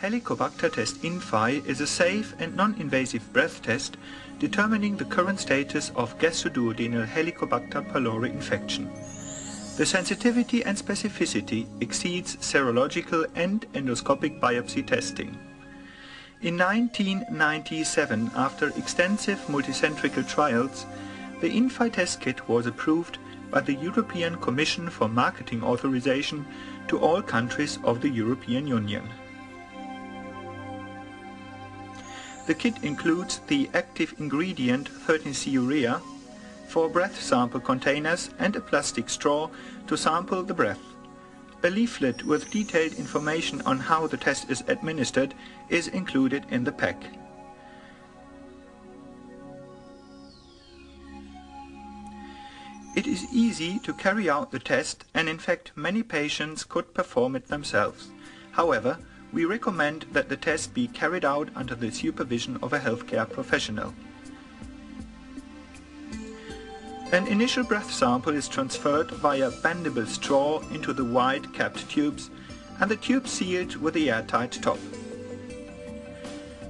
Helicobacter test INFAI is a safe and non-invasive breath test determining the current status of gastroduodenal Helicobacter pylori infection. The sensitivity and specificity exceeds serological and endoscopic biopsy testing. In 1997, after extensive multicentrical trials, the INFAI test kit was approved by the European Commission for Marketing Authorization to all countries of the European Union. The kit includes the active ingredient 13C-urea, four breath sample containers and a plastic straw to sample the breath. A leaflet with detailed information on how the test is administered is included in the pack. It is easy to carry out the test and in fact many patients could perform it themselves. However, we recommend that the test be carried out under the supervision of a healthcare professional. An initial breath sample is transferred via bendable straw into the wide capped tubes and the tube sealed with a airtight top.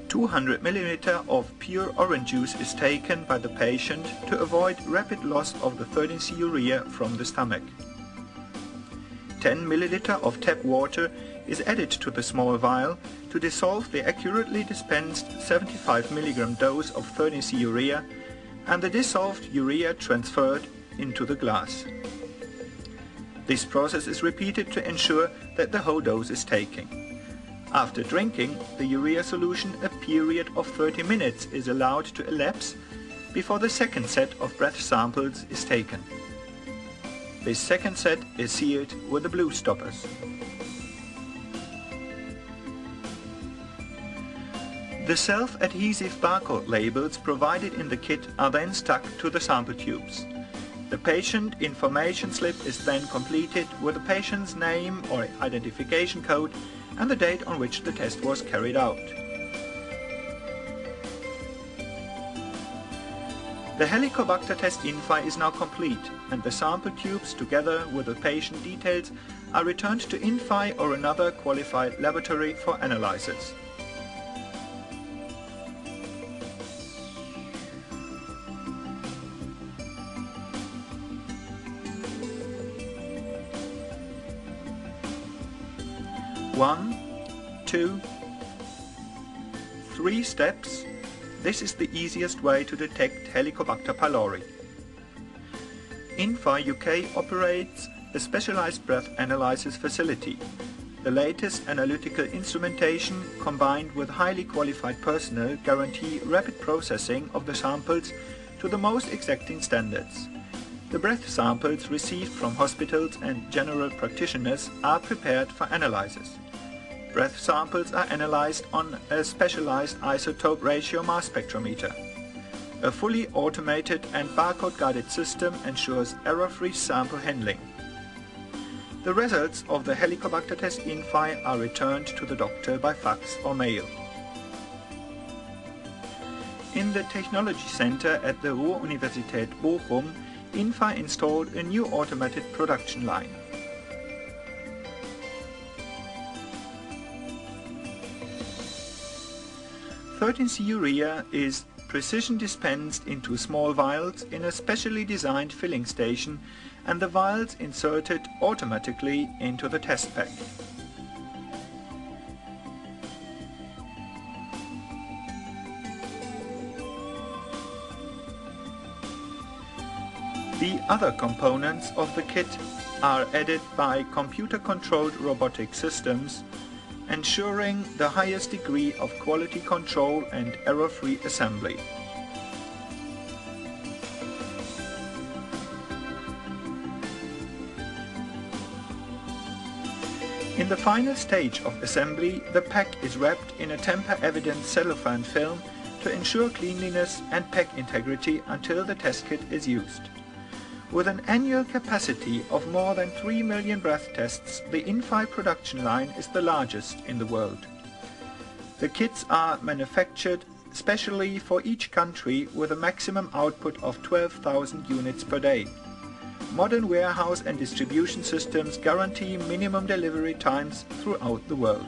200 ml of pure orange juice is taken by the patient to avoid rapid loss of the 13C urea from the stomach. 10 ml of tap water is added to the small vial to dissolve the accurately dispensed 75 mg dose of 13C urea and the dissolved urea transferred into the glass. This process is repeated to ensure that the whole dose is taken. After drinking the urea solution a period of 30 minutes is allowed to elapse before the second set of breath samples is taken. This second set is sealed with the blue stoppers. The self-adhesive barcode labels provided in the kit are then stuck to the sample tubes. The patient information slip is then completed with the patient's name or identification code and the date on which the test was carried out. The Helicobacter test INFAI is now complete and the sample tubes together with the patient details are returned to INFAI or another qualified laboratory for analysis. One, two, three steps. This is the easiest way to detect Helicobacter pylori. INFAI UK operates a specialized breath analysis facility. The latest analytical instrumentation combined with highly qualified personnel guarantee rapid processing of the samples to the most exacting standards. The breath samples received from hospitals and general practitioners are prepared for analysis. Breath samples are analyzed on a specialized isotope ratio mass spectrometer. A fully automated and barcode-guided system ensures error-free sample handling. The results of the Helicobacter test INFAI are returned to the doctor by fax or mail. In the Technology Center at the Ruhr-Universität Bochum, INFAI installed a new automated production line. 13C urea is precision dispensed into small vials in a specially designed filling station and the vials inserted automatically into the test pack. The other components of the kit are added by computer-controlled robotic systems ensuring the highest degree of quality control and error-free assembly. In the final stage of assembly, the pack is wrapped in a tamper-evident cellophane film to ensure cleanliness and pack integrity until the test kit is used. With an annual capacity of more than 3 million breath tests, the INFAI production line is the largest in the world. The kits are manufactured specially for each country with a maximum output of 12,000 units per day. Modern warehouse and distribution systems guarantee minimum delivery times throughout the world.